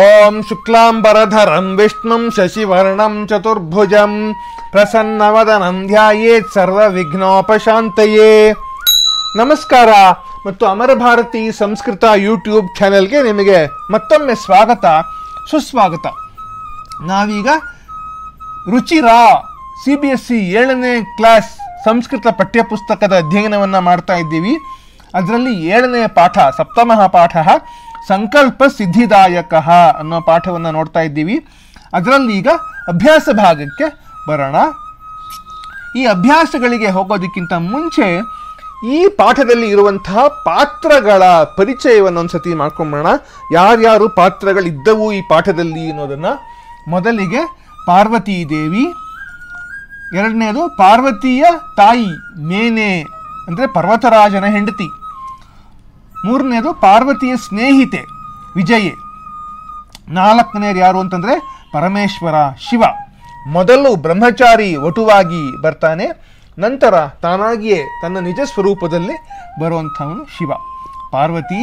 ಓಂ ಶುಕ್ಲಾಂಬರಧರಂ ವಿಷ್ಣು ಶಶಿವರ್ಣಂ ಚತುರ್ಭುಜಂ ಪ್ರಸನ್ನವದನಂ ಧ್ಯಾಯೇತ್ ಸರ್ವ ವಿಘ್ನೋಪಶಾಂತಯೇ ನಮಸ್ಕಾರ ಮತ್ತು ಅಮರ ಭಾರತಿ ಸಂಸ್ಕೃತ ಯೂಟ್ಯೂಬ್ ಚಾನೆಲ್ಗೆ ನಿಮಗೆ ಮತ್ತೊಮ್ಮೆ ಸ್ವಾಗತ, ಸುಸ್ವಾಗತ. ನಾವೀಗ Ruchira C B S C ಏಳನೇ ಕ್ಲಾಸ್ ಸಂಸ್ಕೃತ ಪಠ್ಯಪುಸ್ತಕದ ಅಧ್ಯಯನವನ್ನು ಮಾಡ್ತಾ ಇದ್ದೀವಿ. ಅದರಲ್ಲಿ ಏಳನೇ ಪಾಠ ಸಪ್ತಮಃ ಪಾಠ ಸಂಕಲ್ಪ ಸಿದ್ಧಿದಾಯಕ ಅನ್ನೋ ಪಾಠವನ್ನು ನೋಡ್ತಾ ಇದ್ದೀವಿ. ಅದರಲ್ಲಿ ಈಗ ಅಭ್ಯಾಸ ಭಾಗಕ್ಕೆ ಬರೋಣ. ಈ ಅಭ್ಯಾಸಗಳಿಗೆ ಹೋಗೋದಕ್ಕಿಂತ ಮುಂಚೆ ಈ ಪಾಠದಲ್ಲಿ ಇರುವಂತಹ ಪಾತ್ರಗಳ ಪರಿಚಯವನ್ನು ಒಂದ್ಸತಿ ಮಾಡ್ಕೊಂಬೋಣ ಯಾರ್ಯಾರು ಪಾತ್ರಗಳಿದ್ದವು ಈ ಪಾಠದಲ್ಲಿ ಅನ್ನೋದನ್ನು. ಮೊದಲಿಗೆ ಪಾರ್ವತೀ ದೇವಿ, ಎರಡನೇದು ಪಾರ್ವತಿಯ ತಾಯಿ ಮೇನೆ, ಅಂದರೆ ಪರ್ವತರಾಜನ ಹೆಂಡತಿ. ಮೂರನೇದು ಪಾರ್ವತಿಯ ಸ್ನೇಹಿತೆ ವಿಜಯೆ. ನಾಲ್ಕನೇದು ಯಾರು ಅಂತಂದರೆ ಪರಮೇಶ್ವರ ಶಿವ. ಮೊದಲು ಬ್ರಹ್ಮಚಾರಿ ವಟುವಾಗಿ ಬರ್ತಾನೆ, ನಂತರ ತಾನಾಗಿಯೇ ತನ್ನ ನಿಜ ಸ್ವರೂಪದಲ್ಲಿ ಬರುವಂಥವನು ಶಿವ. ಪಾರ್ವತಿ,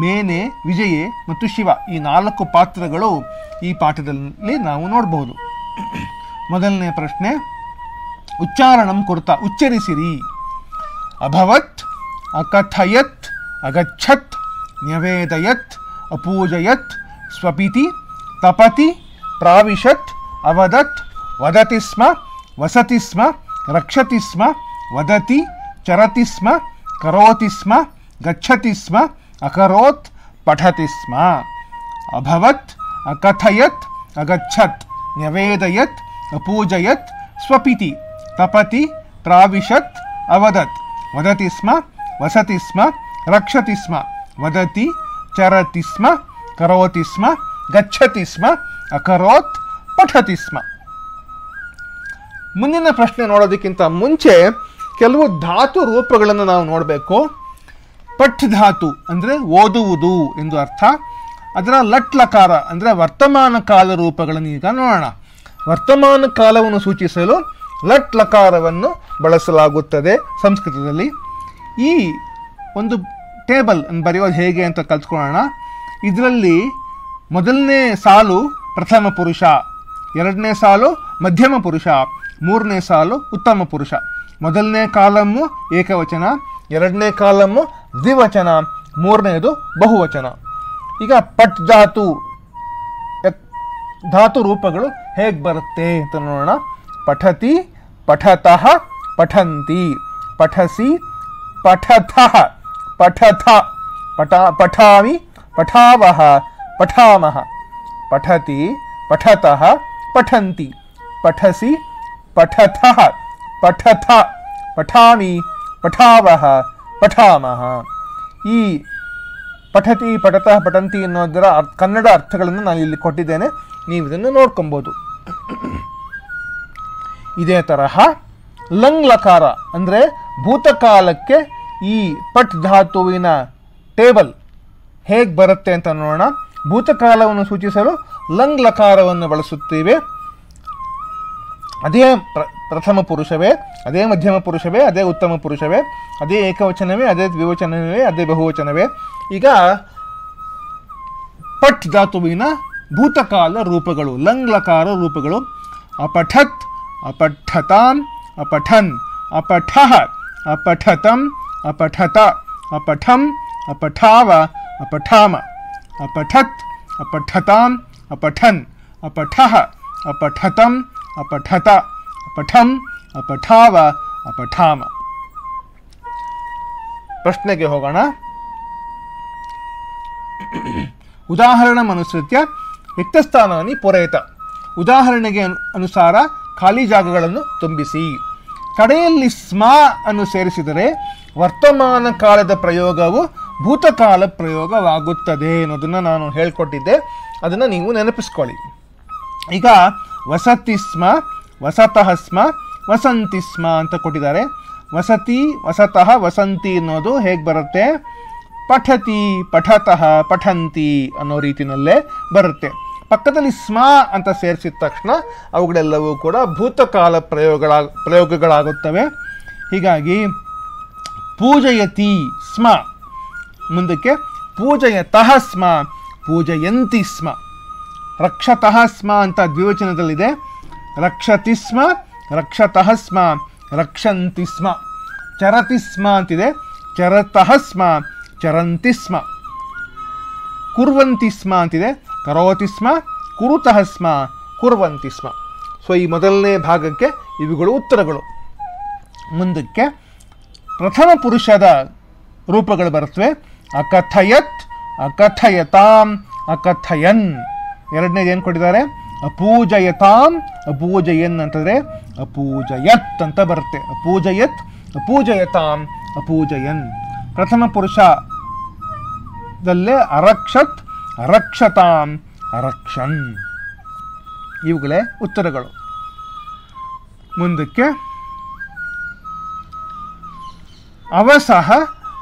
ಮೇನೆ, ವಿಜಯೆ ಮತ್ತು ಶಿವ ಈ ನಾಲ್ಕು ಪಾತ್ರಗಳು ಈ ಪಾಠದಲ್ಲಿ ನಾವು ನೋಡಬಹುದು ಮೊದಲನೇ ಪ್ರಶ್ನೆ, ಉಚ್ಚಾರಣಂ ಕೊಡ್ತಾ, ಉಚ್ಚರಿಸಿರಿ. ಅಭವತ್, ಅಕಥಯತ್ ಅಗಚ್ಚತ್ ನ್ಯವೇದಯತ್ ಅಪೂಜಯತ್ ಸ್ವಪಿತಿ ತಪತಿ ಪ್ರಾವಿಶತ್ ಅವದತ್ ವದತಿ ಸ್ಮ ವಸತಿ ಸ್ಮ ರಕ್ಷತಿ ಸ್ಮ ವದತಿ ಚರತಿ ಸ್ಮ ಕರೋತಿ ಸ್ಮ ಗಚ್ಚತಿ ಸ್ಮ ಅಕರೋತ್ ಪಠತಿ ಸ್ಮ ಅಭವತ್ ಅಕಥಯತ್ ಅಗಚ್ಚತ್ ನ್ಯವೇದಯತ್ ಅಪೂಜಯತ್ ಸ್ವಪಿತಿ ತಪತಿ ಪ್ರಾವಿಶತ್ ಅವದತ್ ವದತಿ ಸ್ಮ ವಸತಿ ಸ್ಮ ರಕ್ಷತಿ ಸ್ಮ, ವದತಿ, ಚರತಿ ಸ್ಮ, ಕರೋತಿ ಸ್ಮ, ಗಚ್ಚತಿ ಸ್ಮ, ಅಕರೋತ್, ಪಠತಿ ಸ್ಮ. ಮುಂದಿನ ಪ್ರಶ್ನೆ ನೋಡೋದಕ್ಕಿಂತ ಮುಂಚೆ ಕೆಲವು ಧಾತು ರೂಪಗಳನ್ನು ನಾವು ನೋಡಬೇಕು. ಪಠ್ ಧಾತು ಅಂದರೆ ಓದುವುದು ಎಂದು ಅರ್ಥ. ಅದರ ಲಟ್ ಲಕಾರ ಅಂದರೆ ವರ್ತಮಾನ ಕಾಲ ರೂಪಗಳನ್ನು ಈಗ ನೋಡೋಣ. ವರ್ತಮಾನ ಕಾಲವನ್ನು ಸೂಚಿಸಲು ಲಟ್ ಲಕಾರವನ್ನು ಬಳಸಲಾಗುತ್ತದೆ ಸಂಸ್ಕೃತದಲ್ಲಿ. ಈ ಒಂದು ಟೇಬಲ್ ಬರೆಯೋದು ಹೇಗೆ ಅಂತ ಕಲ್ತ್ಕೊಳ್ಳೋಣ. ಇದರಲ್ಲಿ ಮೊದಲನೇ ಸಾಲು ಪ್ರಥಮ ಪುರುಷ, ಎರಡನೇ ಸಾಲು ಮಧ್ಯಮ ಪುರುಷ, ಮೂರನೇ ಸಾಲು ಉತ್ತಮ ಪುರುಷ. ಮೊದಲನೇ ಕಾಲಮ್ಮು ಏಕವಚನ, ಎರಡನೇ ಕಾಲಮ್ಮು ದ್ವಿವಚನ, ಮೂರನೇದು ಬಹುವಚನ. ಈಗ ಪಟ್ ಧಾತು ಧಾತು ರೂಪಗಳು ಹೇಗೆ ಬರುತ್ತೆ ಅಂತ ನೋಡೋಣ. ಪಠತಿ, ಪಠತಃ, ಪಠಂತಿ. ಪಠಸಿ, ಪಠತಃ. ಪಠಥ ಪಠ ಪಠಾಮಿ ಪಠಾವಹ ಪಠಾಮಹ ಪಠತಿ ಪಠತಃ ಪಠಂತಿ ಪಠಸಿ ಪಠತಃ ಪಠಥ ಪಠಾಮಿ ಪಠಾವಹ ಪಠಾಮಹ ಈ ಪಠತಿ, ಪಠತಃ, ಪಠಂತಿ ಅನ್ನೋದರ ಕನ್ನಡ ಅರ್ಥಗಳನ್ನು ನಾನು ಇಲ್ಲಿ ಕೊಟ್ಟಿದ್ದೇನೆ. ನೀವು ಇದನ್ನು ನೋಡ್ಕೊಬೋದು. ಇದೇ ತರಹ ಲಂಗ್ ಲಕಾರ ಅಂದರೆ ಭೂತಕಾಲಕ್ಕೆ ಈ ಪಟ್ ಧಾತುವಿನ ಟೇಬಲ್ ಹೇಗೆ ಬರುತ್ತೆ ಅಂತ ನೋಡೋಣ. ಭೂತಕಾಲವನ್ನು ಸೂಚಿಸಲು ಲಂಗ್ ಲಕಾರವನ್ನು ಬಳಸುತ್ತೇವೆ. ಅದೇ ಪ್ರ- ಪ್ರಥಮ ಪುರುಷವೇ, ಅದೇ ಮಧ್ಯಮ ಪುರುಷವೇ, ಅದೇ ಉತ್ತಮ ಪುರುಷವೇ, ಅದೇ ಏಕವಚನವೇ, ಅದೇ ದ್ವಿವಚನವೇ, ಅದೇ ಬಹುವಚನವೇ. ಈಗ ಪಟ್ ಧಾತುವಿನ ಭೂತಕಾಲ ರೂಪಗಳು ಲಂಗ್ ಲಕಾರ ರೂಪಗಳು. ಅಪಠತ್, ಅಪಠತಾಂ, ಅಪಠನ್ ಅಪಠ ಅಪಠತಂ ಅಪಠತ ಅಪಠಂ ಅಪಠಾವ ಅಪಠಾಮ ಅಪಠತ್ ಅಪಠತಾಂ ಅಪಠನ್ ಅಪಠಃ ಅಪಠತಂ ಅಪಠತ ಅಪಠಂ ಅಪಠಾವ ಅಪಠಾಮ ಪ್ರಶ್ನೆಗೆ ಹೋಗೋಣ. ಉದಾಹರಣಮನುಸೃತ್ಯ ರಿಕ್ತಸ್ಥಾನವನ್ನು ಪೂರೈತ ಉದಾಹರಣೆಗೆ ಅನು- ಅನುಸಾರ ಖಾಲಿ ಜಾಗಗಳನ್ನು ತುಂಬಿಸಿ. ಕಡೆಯಲ್ಲಿ ಸ್ಮಾ ಅನ್ನು ಸೇರಿಸಿದರೆ ವರ್ತಮಾನ ಕಾಲದ ಪ್ರಯೋಗವು ಭೂತಕಾಲ ಪ್ರಯೋಗವಾಗುತ್ತದೆ ಅನ್ನೋದನ್ನು ನಾನು ಹೇಳ್ಕೊಟ್ಟಿದ್ದೆ. ಅದನ್ನು ನೀವು ನೆನಪಿಸ್ಕೊಳ್ಳಿ. ಈಗ ವಸತಿ ಸ್ಮ, ವಸತಃ ಸ್ಮ, ವಸಂತಿ ಸ್ಮ ಅಂತ ಕೊಟ್ಟಿದ್ದಾರೆ. ವಸತಿ, ವಸತಃ, ವಸಂತಿ ಅನ್ನೋದು ಹೇಗೆ ಬರುತ್ತೆ? ಪಠತಿ, ಪಠತಃ, ಪಠಂತಿ ಅನ್ನೋ ರೀತಿಯಲ್ಲೇ ಬರುತ್ತೆ. ಪಕ್ಕದಲ್ಲಿ ಸ್ಮ ಅಂತ ಸೇರಿಸಿದ ತಕ್ಷಣ ಅವುಗಳೆಲ್ಲವೂ ಕೂಡ ಭೂತಕಾಲ ಪ್ರಯೋಗಗಳ ಪ್ರಯೋಗಗಳಾಗುತ್ತವೆ. ಹೀಗಾಗಿ ಪೂಜಯತಿ ಸ್ಮ. ಮುಂದಕ್ಕೆ ಪೂಜಯತಃ ಸ್ಮ, ಪೂಜಯಂತಿ ಸ್ಮ. ರಕ್ಷತಃ ಸ್ಮ ಅಂತ ದ್ವಿವಚನದಲ್ಲಿದೆ. ರಕ್ಷತಿ ಸ್ಮ, ರಕ್ಷತಃ ಸ್ಮ, ರಕ್ಷಂತಿ ಸ್ಮ. ಚರತಿ ಸ್ಮ ಅಂತಿದೆ. ಚರತಃ ಸ್ಮ, ಚರಂತಿ ಸ್ಮ. ಕುರ್ವಂತಿ ಸ್ಮ ಅಂತಿದೆ. ಕರೋತಿ ಸ್ಮ, ಕುರುತಃ ಸ್ಮ, ಕುರ್ವಂತಿ ಸ್ಮ. ಸೊ ಈ ಮೊದಲನೇ ಭಾಗಕ್ಕೆ ಇವುಗಳು ಉತ್ತರಗಳು. ಮುಂದಕ್ಕೆ ಪ್ರಥಮ ಪುರುಷದ ರೂಪಗಳು ಬರುತ್ತವೆ. ಅಕಥಯತ್, ಅಕಥಯತಾಂ, ಅಕಥಯನ್. ಎರಡನೇದು ಏನು ಕೊಟ್ಟಿದ್ದಾರೆ? ಅಪೂಜಯತಾಂ, ಅಪೂಜಯನ್ ಅಂತಂದರೆ ಅಪೂಜಯತ್ ಅಂತ ಬರುತ್ತೆ. ಅಪೂಜಯತ್, ಅಪೂಜಯತಾಂ, ಅಪೂಜಯನ್. ಪ್ರಥಮ ಪುರುಷದಲ್ಲೇ ಅರಕ್ಷತ್, ಅರಕ್ಷತಾಂ, ಅರಕ್ಷನ್. ಇವುಗಳೇ ಉತ್ತರಗಳು. ಮುಂದಕ್ಕೆ ಅವಸಹ,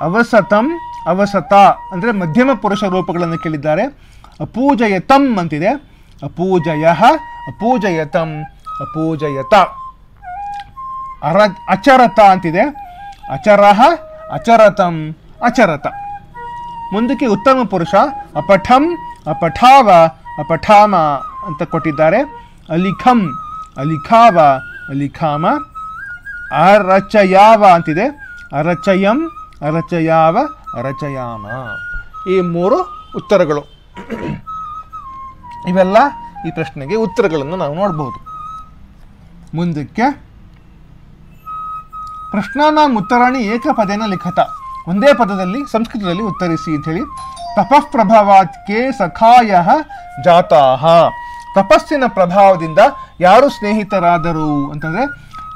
ಅವಸತಂ, ಅವಸತ ಅಂದರೆ ಮಧ್ಯಮ ಪುರುಷ ರೂಪಗಳನ್ನು ಕೇಳಿದ್ದಾರೆ. ಅಪೂಜಯತಂ ಅಂತಿದೆ. ಅಪೂಜಯ, ಅಪೂಜಯತಂ, ಅಪೂಜಯತ. ಅರ, ಅಚರತ ಅಂತಿದೆ. ಅಚರಹ, ಅಚರತಂ, ಅಚರತ. ಮುಂದಕ್ಕೆ ಉತ್ತಮ ಪುರುಷ, ಅಪಠಂ, ಅಪಠಾವ, ಅಪಠಾಮ ಅಂತ ಕೊಟ್ಟಿದ್ದಾರೆ. ಅಲಿಖಂ, ಅಲಿಖಾವ, ಅಲಿಖಾಮ. ಅರಚಯಾವ ಅಂತಿದೆ. ಅರಚಯಂ, ಅರಚಯಾವ, ಅರಚಯಾಮ. ಈ ಮೂರು ಉತ್ತರಗಳು. ಇವೆಲ್ಲ ಈ ಪ್ರಶ್ನೆಗೆ ಉತ್ತರಗಳನ್ನು ನಾವು ನೋಡಬಹುದು ಮುಂದಕ್ಕೆ. ಪ್ರಶ್ನಾನಾಂ ಉತ್ತರಾಣಿ ಏಕಪದೇನ ಲಿಖತ. ಒಂದೇ ಪದದಲ್ಲಿ, ಸಂಸ್ಕೃತದಲ್ಲಿ ಉತ್ತರಿಸಿ ಅಂಥೇಳಿ ತಪಃ ಪ್ರಭಾವಾತ್ ಕೇ ಸಖಾಯ ಜಾತಾಹ. ತಪಸ್ಸಿನ ಪ್ರಭಾವದಿಂದ ಯಾರು ಸ್ನೇಹಿತರಾದರು ಅಂತಂದರೆ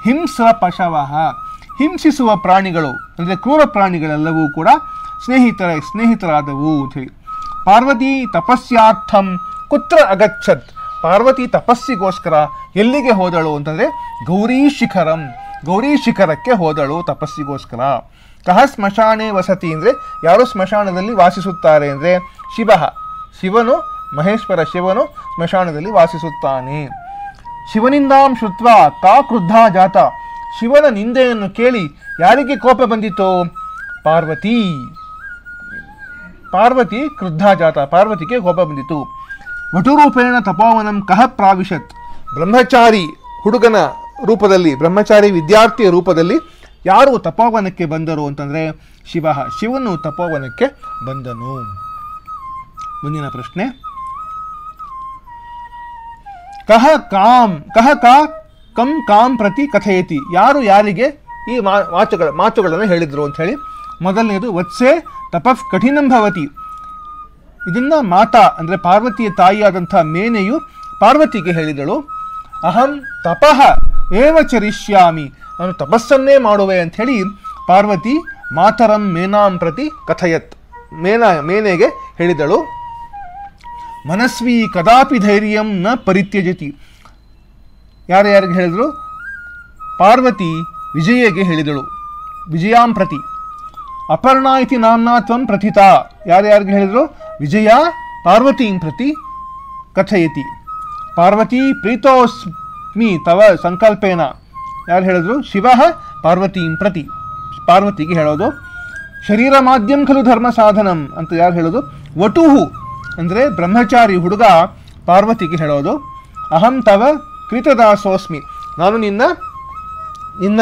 ಹಿಂಸ ಪಶವಃ ಹಿಂಸಿಸುವ ಪ್ರಾಣಿಗಳು, ಅಂದರೆ ಕ್ರೂರ ಪ್ರಾಣಿಗಳೆಲ್ಲವೂ ಕೂಡ ಸ್ನೇಹಿತರ, ಸ್ನೇಹಿತರಾದವು ಅಂಥೇಳಿ ಪಾರ್ವತಿ ತಪಸ್ಯಾರ್ಥಂ, ಕುತ್ರ ಅಗಚ್ಚತ್ ಪಾರ್ವತಿ ತಪಸ್ಸಿಗೋಸ್ಕರ ಎಲ್ಲಿಗೆ ಹೋದಳು ಅಂತಂದರೆ ಗೌರಿ ಶಿಖರಂ. ಗೌರಿ ಶಿಖರಕ್ಕೆ ಹೋದಳು ತಪಸ್ಸಿಗೋಸ್ಕರ. ಕಹ ಸ್ಮಶಾನೆ ವಸತಿ ಅಂದರೆ ಯಾರು ಸ್ಮಶಾನದಲ್ಲಿ ವಾಸಿಸುತ್ತಾರೆ ಅಂದರೆ ಶಿವ ಶಿವನು, ಮಹೇಶ್ವರ ಶಿವನು ಸ್ಮಶಾನದಲ್ಲಿ ವಾಸಿಸುತ್ತಾನೆ. ಶಿವನಿಂದಾಂ ಶುತ್ವ ತಾ ಕ್ರುದ್ಧ ಜಾತ. ಶಿವನ ನಿಂದೆಯನ್ನು ಕೇಳಿ ಯಾರಿಗೆ ಕೋಪ ಬಂದಿತು ಪಾರ್ವತಿ. ಪಾರ್ವತಿ ಕ್ರುದ್ಧ ಜಾತ ಪಾರ್ವತಿಗೆ ಕೋಪ ಬಂದಿತು ವಟುರೂಪೇಣ ತಪೋವನಂ ಕಹ ಪ್ರಾವಿಶತ್. ಬ್ರಹ್ಮಚಾರಿ ಹುಡುಗನ ರೂಪದಲ್ಲಿ, ಬ್ರಹ್ಮಚಾರಿ ವಿದ್ಯಾರ್ಥಿಯ ರೂಪದಲ್ಲಿ ಯಾರು ತಪೋವನಕ್ಕೆ ಬಂದರು ಅಂತಂದರೆ ಶಿವ. ಶಿವನು ತಪೋವನಕ್ಕೆ ಬಂದನು. ಮುಂದಿನ ಪ್ರಶ್ನೆ. ಕಹ ಕಾಂ ಕಹ ಕಾ ಕಂ ಕಾಂ ಪ್ರತಿ ಕಥಯತಿ. ಯಾರು ಯಾರಿಗೆ ಈ ಮಾತುಗಳ, ಮಾತುಗಳನ್ನು ಹೇಳಿದರು ಅಂತ ಹೇಳಿ, ಮೊದಲನೇದು ವತ್ಸೆ ತಪಃ ಕಠಿಣಂ ಭವತಿ. ಇದನ್ನು ಮಾತಾ, ಅಂದರೆ ಪಾರ್ವತಿಯ ತಾಯಿಯಾದಂಥ ಮೇನೆಯು ಪಾರ್ವತಿಗೆ ಹೇಳಿದಳು. ಅಹಂ ತಪಃ ಏವ ಚರಿಷ್ಯಾಮಿ. ನಾನು ತಪಸ್ಸನ್ನೇ ಮಾಡುವೆ ಅಂಥೇಳಿ ಪಾರ್ವತಿ ಮಾತರಂ ಮೇನಾಂ ಪ್ರತಿ ಕಥಯತ್. ಮೇನ, ಮೇನೆಗೆ ಹೇಳಿದಳು. ಮನಸ್ವಿ ಕದಾಪಿ ಧೈರ್ಯಂ ನ ಪರಿತ್ಯಜತಿ. ಯಾರು ಯಾರಿಗೆ ಹೇಳಿದರು? ಪಾರ್ವತಿ ವಿಜಯಗೆ ಹೇಳಿದಳು. ವಿಜಯಾಂ ಪ್ರತಿ. ಅಪರ್ಣಾ ಇತಿ ನಾಮ್ನಾ ತ್ವಂ ಪ್ರಥಿತ. ಯಾರ್ಯಾರಿಗೆ ಹೇಳಿದರು? ವಿಜಯ ಪಾರ್ವತೀಂ ಪ್ರತಿ ಕಥಯತಿ. ಪಾರ್ವತಿ ಪ್ರೀತೋಸ್ಮಿ ತವ ಸಂಕಲ್ಪೇನ. ಯಾರು ಹೇಳಿದ್ರು? ಶಿವ ಪಾರ್ವತೀಂ ಪ್ರತಿ. ಪಾರ್ವತಿಗೆ ಹೇಳೋದು, ಶರೀರ ಮಾಧ್ಯಮ ಖಲು ಧರ್ಮ ಸಾಧನಂ ಅಂತ ಯಾರು ಹೇಳೋದು? ವಟುಹು, ಅಂದರೆ ಬ್ರಹ್ಮಚಾರಿ ಹುಡುಗ ಪಾರ್ವತಿಗೆ ಹೇಳೋದು. ಅಹಂ ತವ ಕೃತದಾಸೋಸ್ಮಿ. ನಾನು ನಿನ್ನ ನಿನ್ನ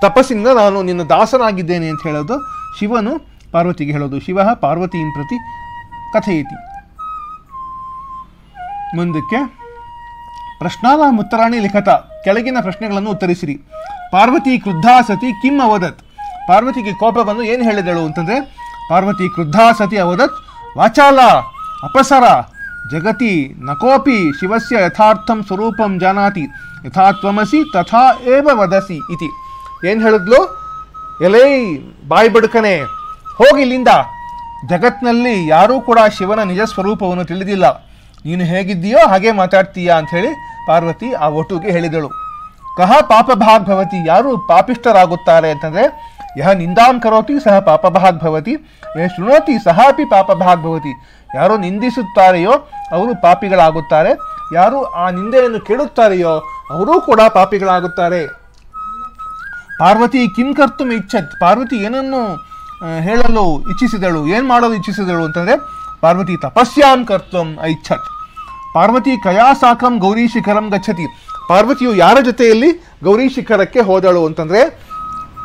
ತಪಸ್ಸಿನಿಂದ ನಾನು ನಿನ್ನ ದಾಸನಾಗಿದ್ದೇನೆ ಅಂತ ಹೇಳೋದು ಶಿವನು ಪಾರ್ವತಿಗೆ ಹೇಳೋದು. ಶಿವ ಪಾರ್ವತಿಯಿಂದ ಪ್ರತಿ ಕಥೆಯಿತಿ. ಮುಂದಕ್ಕೆ, ಪ್ರಶ್ನಾನಾಂ ಉತ್ತರಾಣಿ ಲಿಖತ. ಕೆಳಗಿನ ಪ್ರಶ್ನೆಗಳನ್ನು ಉತ್ತರಿಸಿರಿ. ಪಾರ್ವತಿ ಕ್ರುದ್ಧಾ ಸತಿ ಕಿಂ ಅವದತ್? ಪಾರ್ವತಿಗೆ ಕೋಪ ಬಂದು ಏನು ಹೇಳಿದಳು ಅಂತಂದರೆ, ಪಾರ್ವತಿ ಕ್ರುದ್ಧಾ ಸತಿ ಅವದತ್ ವಾಚಾಲ ಅಪಸರ ಜಗತಿ ನಕೋಪಿ ಶಿವಸ್ಯ ಯಥಾರ್ಥಂ ಸ್ವರೂಪಂ ಜಾನಾತಿ ಯಥಾ ತ್ವಮಸಿ ತಥಾ ಏವ ವದಸಿ ಇತಿ ಏನು ಹೇಳಿದ್ಲು? ಎಲೈ ಬಾಯಿ ಬಡ್ಕನೆ ಹೋಗಿ ಇಲ್ಲಿಂದ ಜಗತ್ನಲ್ಲಿ ಯಾರೂ ಕೂಡ ಶಿವನ ನಿಜ ಸ್ವರೂಪವನ್ನು ತಿಳಿದಿಲ್ಲ. ನೀನು ಹೇಗಿದ್ದೀಯೋ ಹಾಗೆ ಮಾತಾಡ್ತೀಯಾ ಅಂಥೇಳಿ ಪಾರ್ವತಿ ಆ ಒಟುಗೆ ಹೇಳಿದಳು. ಕಹ ಪಾಪಭಾಗ್ ಭವತಿ ಯಾರು ಪಾಪಿಷ್ಠರಾಗುತ್ತಾರೆ ಅಂತಂದರೆ, ಯಹ ನಿಂದಾಂ ಕರೋತಿ ಸಹ ಪಾಪಭಾಗ್ ಭವತಿ ಯಹ ಶೃಣೋತಿ ಸಹ ಅಪಿ ಪಾಪಭಾಗ್ ಭವತಿ ಯಾರು ನಿಂದಿಸುತ್ತಾರೆಯೋ ಅವರು ಪಾಪಿಗಳಾಗುತ್ತಾರೆ. ಯಾರು ಆ ನಿಂದೆಯನ್ನು ಕೇಳುತ್ತಾರೆಯೋ ಅವರೂ ಕೂಡ ಪಾಪಿಗಳಾಗುತ್ತಾರೆ. ಪಾರ್ವತಿ ಕಿಂ ಕರ್ತು ಇಚ್ಛತ್. ಪಾರ್ವತಿ ಏನನ್ನು ಹೇಳಲು ಇಚ್ಛಿಸಿದಳು, ಏನು ಮಾಡಲು ಇಚ್ಛಿಸಿದಳು ಅಂತಂದರೆ, ಪಾರ್ವತಿ ತಪಸ್ಯಾಂ ಕರ್ತುಂ ಐಚ್ಛತ್. ಪಾರ್ವತಿ ಕಯಾ ಸಾಕಂ ಗೌರಿ ಶಿಖರಂ ಗಚ್ಚತಿ. ಪಾರ್ವತಿಯು ಯಾರ ಜೊತೆಯಲ್ಲಿ ಗೌರಿ ಶಿಖರಕ್ಕೆ ಹೋದಳು ಅಂತಂದರೆ,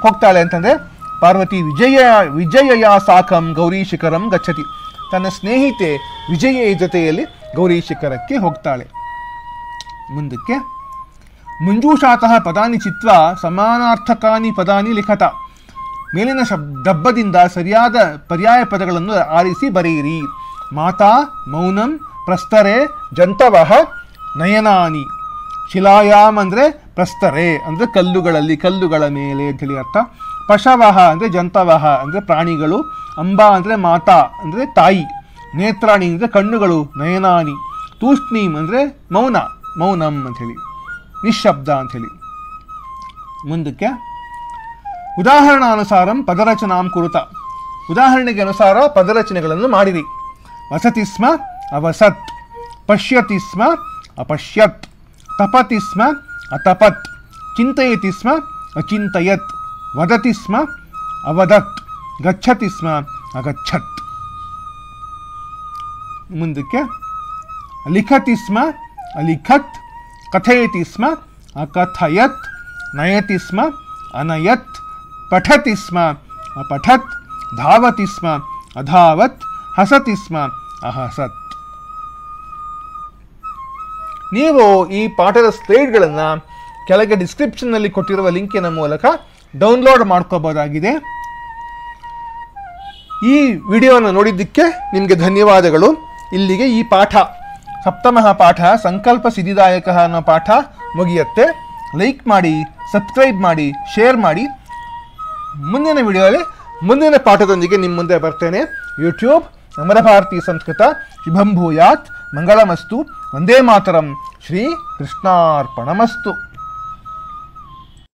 ಹೋಗ್ತಾಳೆ ಅಂತಂದ್ರೆ ಪಾರ್ವತಿ ವಿಜಯ, ವಿಜಯಯ ಸಾಕಂ ಗೌರಿ ಶಿಖರಂ ಗಚ್ಚತಿ. ತನ್ನ ಸ್ನೇಹಿತೆ ವಿಜಯ ಜೊತೆಯಲ್ಲಿ ಗೌರಿ ಶಿಖರಕ್ಕೆ ಹೋಗ್ತಾಳೆ. ಮುಂದಕ್ಕೆ, ಮುಂಜೂಷಾತಃ ಪದಾನಿ ಚಿತ್ರ ಸಮಾನಾರ್ಥಕಾನಿ ಪದಾನಿ ಲಿಖತ. ಮೇಲಿನ ಶಬ್, ದಬ್ಬದಿಂದ ಸರಿಯಾದ ಪರ್ಯಾಯ ಪದಗಳನ್ನು ಆರಿಸಿ ಬರೆಯಿರಿ. ಮಾತಾ, ಮೌನಂ, ಪ್ರಸ್ತರೆ ಜಂತವಹ ನಯನಾನಿ. ಶಿಲಾಯಾಮ್ ಅಂದರೆ ಪ್ರಸ್ತರೆ ಅಂದರೆ ಕಲ್ಲುಗಳಲ್ಲಿ, ಕಲ್ಲುಗಳ ಮೇಲೆ ಅಂತೇಳಿ ಅರ್ಥ. ಪಶವಹ ಅಂದರೆ ಜಂತವಹ ಅಂದರೆ ಪ್ರಾಣಿಗಳು, ಅಂಬಾ ಅಂದರೆ ಮಾತಾ ಅಂದರೆ ತಾಯಿ, ನೇತ್ರಾಣಿ ಅಂದರೆ ಕಣ್ಣುಗಳು, ನಯನಾನಿ, ತೂಷ್ಣೀಂ ಅಂದರೆ ಮೌನ, ಮೌನಂ ಅಂಥೇಳಿ ನಿಶಬ್ದ ಅಂಥೇಳಿ ಮುಂದಕ್ಕೆ, ಉದಾಹರಣಾನುಸಾರಂ ಪದರಚನಾಂ ಕುರುತ. ಉದಾಹರಣೆಗೆ ಅನುಸಾರ ಪದರಚನೆಗಳನ್ನು ಮಾಡಿರಿ. ವಸತಿ ಸ್ಮ, ಅವಸತ್. ಪಶ್ಯತಿ ಸ್ಮ, ಅಪಶ್ಯತ್. ತಪತಿ ಸ್ಮ, ಅತಪತ್. ಚಿಂತಯತಿ ಸ್ಮ, ಅಚಿಂತಯತ್. ವದತಿ ಸ್ಮ ಅವದತ್ ಗಚ್ಚತಿ ಸ್ಮ ಅಗಚ್ಚತ್ ಮುಂದಕ್ಕೆ ಲಿಖತಿ ಸ್ಮ ಅಲಿಖತ್ ಕಥಯತಿ ಸ್ಮ ಅಕಥಯತ್ ನಯತಿ ಸ್ಮ ಅನಯತ್ ಪಠತಿ ಸ್ಮ ಅಪಠತ್ ಧಾವತಿ ಸ್ಮ ಅಧಾವತ್ ಹಸತಿ ಸ್ಮ ಅಹಸತ್ ನೀವು ಈ ಪಾಠದ ಸ್ಲೈಡ್ಗಳನ್ನು ಕೆಳಗೆ ಡಿಸ್ಕ್ರಿಪ್ಷನ್ನಲ್ಲಿ ಕೊಟ್ಟಿರುವ ಲಿಂಕಿನ ಮೂಲಕ ಡೌನ್ಲೋಡ್ ಮಾಡ್ಕೋಬೋದಾಗಿದೆ. ಈ ವಿಡಿಯೋನ ನೋಡಿದ್ದಕ್ಕೆ ನಿಮಗೆ ಧನ್ಯವಾದಗಳು. ಇಲ್ಲಿಗೆ ಈ ಪಾಠ. ಸಪ್ತಮಃ ಪಾಠ, ಸಂಕಲ್ಪ ಸಿದ್ಧಿದಾಯಕ ಅನ್ನೋ ಪಾಠ ಮುಗಿಯುತ್ತೆ. ಲೈಕ್ ಮಾಡಿ, ಸಬ್ಸ್ಕ್ರೈಬ್ ಮಾಡಿ, ಶೇರ್ ಮಾಡಿ. ಮುಂದಿನ ವಿಡಿಯೋದಲ್ಲಿ ಮುಂದಿನ ಪಾಠದೊಂದಿಗೆ ನಿಮ್ಮ ಮುಂದೆ ಬರ್ತೇನೆ. ಯೂಟ್ಯೂಬ್ ಅಮರ ಭಾರತಿ ಸಂಸ್ಕೃತ, ಶುಭಂ ಭೂಯಾತ್, ಮಂಗಳಮಸ್ತು, ವಂದೇ ಮಾತರಂ, ಶ್ರೀ ಕೃಷ್ಣಾರ್ಪಣಮಸ್ತು.